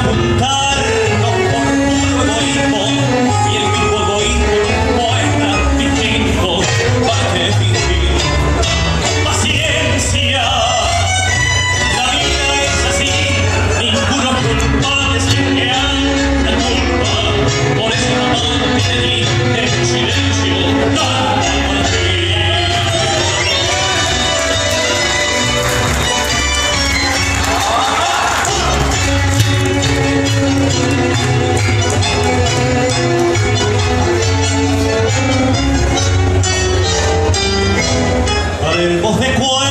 punta recuou